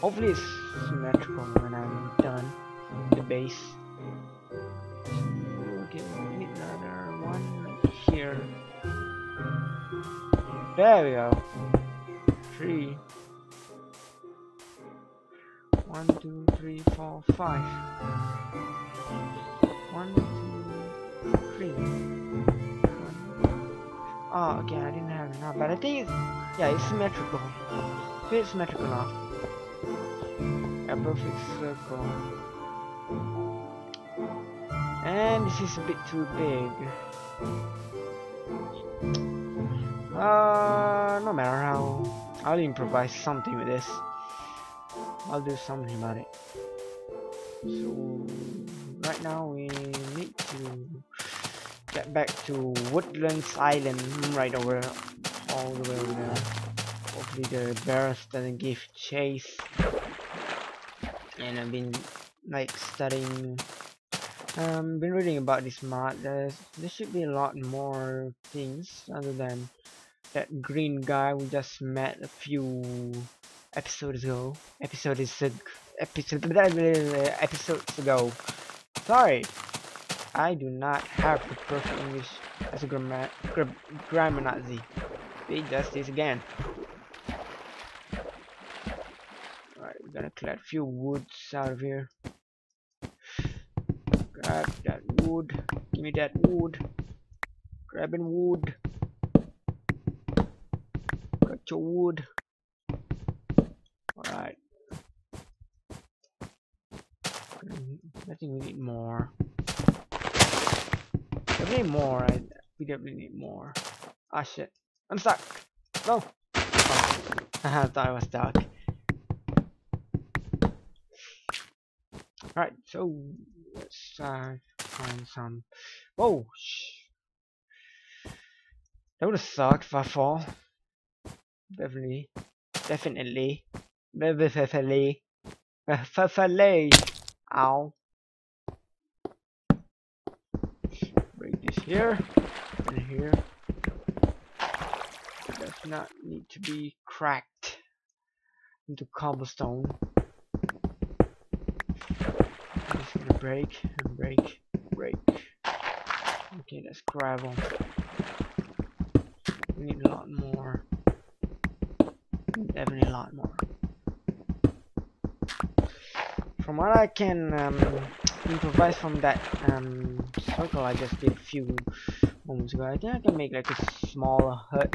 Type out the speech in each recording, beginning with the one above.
hopefully it's symmetrical when I'm done the base. Need another one here. There we go. Three. One, two, three, four, five. One, two, three. One. Oh, okay, I didn't have enough, but I think it's yeah, it's symmetrical. It's symmetrical now. Perfect circle. And this is a bit too big. Uh, no matter how, I'll improvise something with this. I'll do something about it. So, right now we need to get back to Woodlands Island right over all the way over there. Hopefully the bears doesn't give chase. And I've been like studying um been reading about this mod. There's there should be a lot more things other than that green guy we just met a few episodes ago. Episodes episode episodes ago. Sorry. I do not have the perfect English as a grammar gra grammar Nazi. We just this again Alright, we're gonna a few woods out of here Grab that wood. Give me that wood. Grabbing wood. Got your wood. Alright. I think we need more. we need more. I, we definitely need more. Ah shit. I'm stuck. No. Oh. I thought I was stuck. Alright, so let's uh, find some. Whoa! That would have sucked if I fall. Definitely. Definitely. Definitely. Definitely. Ow. Break this here. And here. It does not need to be cracked into cobblestone. Break and break, break. Okay, that's gravel. We need a lot more. Definitely a lot more. From what I can um, improvise from that um, circle I just did a few moments ago, I think I can make like a small hut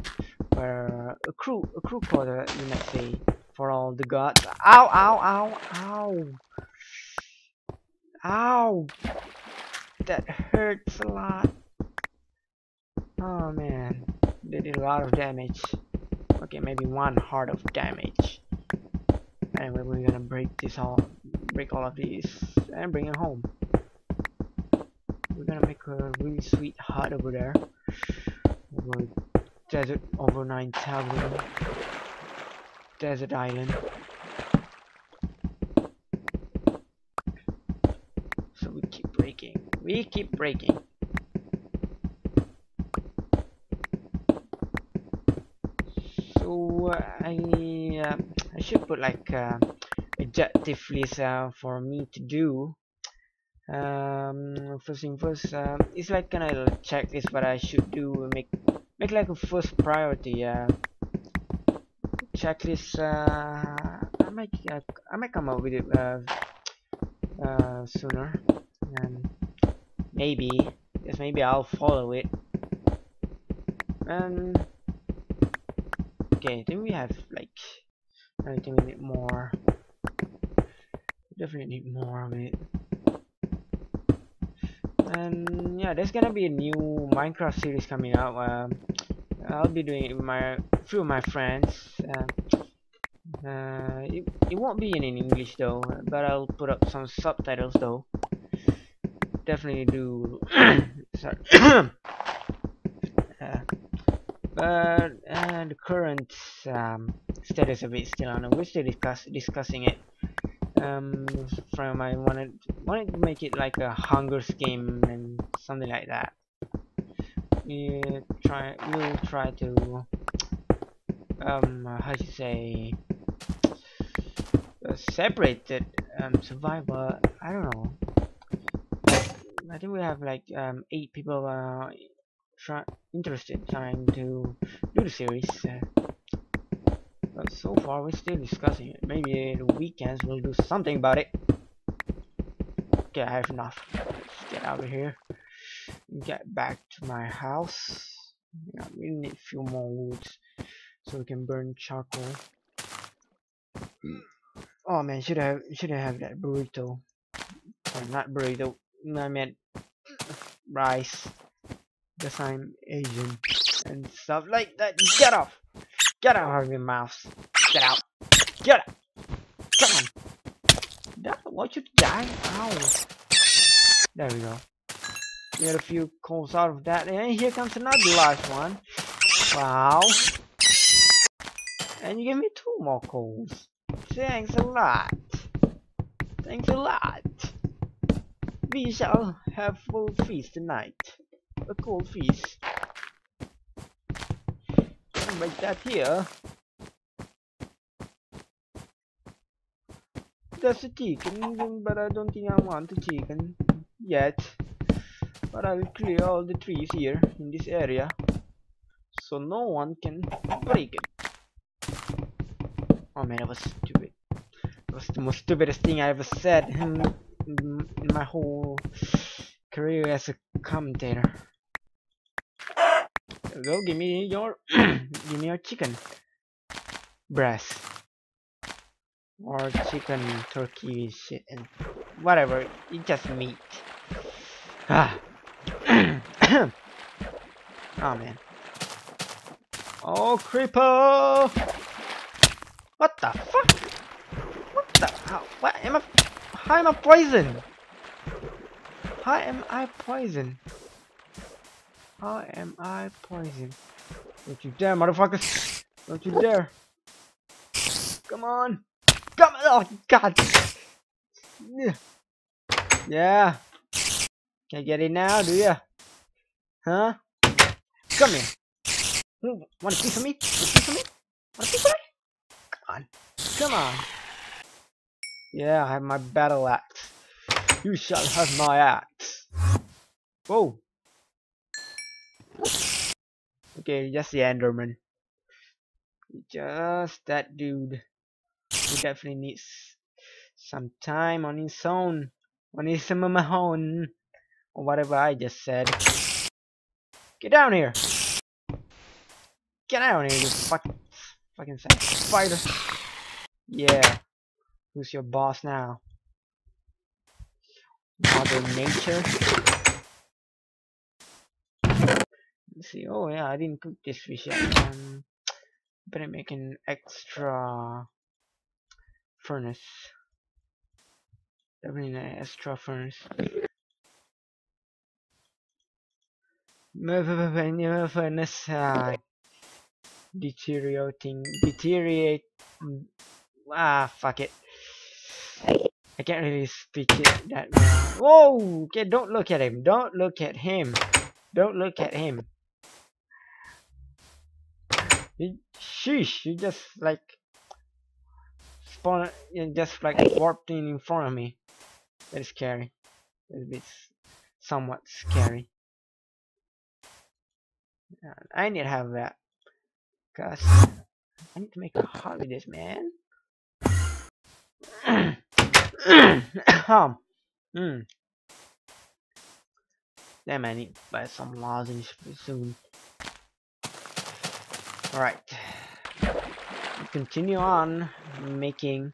where a crew, a crew quarter, you might say, for all the gods. Ow! Ow! Ow! Ow! Ow! That hurts a lot. Oh man, they did a lot of damage. Okay, maybe one heart of damage. Anyway, we're gonna break this all, break all of these, and bring it home. We're gonna make a really sweet hut over there, over desert, over 9000 desert island. We keep breaking. So I uh, I should put like uh, objective list uh, for me to do. Um, first thing first, uh, it's like kind of checklist what I should do. Make make like a first priority. Uh, checklist. Uh, I might uh, I might come up with it uh, uh, sooner and Maybe. Yes, maybe I'll follow it. Um. Okay, then we have like. I think we need more. We definitely need more of it. And yeah, there's gonna be a new Minecraft series coming out. Um, I'll be doing it with my few of my friends. Uh, uh, it, it won't be in English though, but I'll put up some subtitles though definitely do sorry uh, but uh, the current um, status of it still on we're still discuss discussing it um, from I wanted wanted to make it like a Hunger game and something like that we try we'll try to um how to say separated um, survivor. I don't know. I think we have like um, eight people uh, try interested trying to do the series. Uh, but so far we're still discussing it. Maybe the weekends we'll do something about it. Okay, I have enough. Let's get out of here. Get back to my house. Yeah, we need a few more woods so we can burn charcoal. Oh man, should I should I have that burrito? Or not burrito. I meant rice. Because I'm Asian and stuff like that. Get off! Get out of your mouth! Get out! Get out! Come on! That, want you die? Ow! There we go. Get a few calls out of that, and here comes another last one. Wow! And you give me two more calls. Thanks a lot. Thanks a lot. We shall oh, have full feast tonight. A cold feast. Make that here. There's a chicken, but I don't think I want a chicken yet. But I'll clear all the trees here in this area so no one can break it. Oh man, that was stupid. That was the most stupidest thing I ever said hmm. My whole career as a commentator. Go, give me your, give me your chicken breast or chicken, turkey, shit, and whatever. It's just meat. Ah. oh man. Oh creeper! What the fuck? What the? How? What am I? How am I poisoned? How am I poisoned? How am I poisoned? Don't you dare, motherfuckers! Don't you dare! Come on! Come on! Oh, God! Yeah! Can't get it now, do ya? Huh? Come here! Want a piece of me? Want a piece of me? Want a piece of me? Come on! Come on! Yeah, I have my battle axe. You shall have my axe. Whoa! Okay, just the Enderman. Just that dude. He definitely needs some time on his own. On his own. Or whatever I just said. Get down here! Get down here, you fucking, fucking spider. Yeah. Who's your boss now? Mother Nature? Let's see. Oh yeah, I didn't cook this fish yet. Um, better make an extra furnace. Definitely an extra furnace. furnace uh, deteriorating deteriorate ah fuck it I can't really speak it that well whoa okay don't look at him don't look at him don't look at him sheesh, you just like spawn, you just like warped in in front of me. That is scary. That is somewhat scary. I need to have that. Cause I need to make a with this man. mm. Damn, I need to buy some lozenges soon. Alright. Continue on making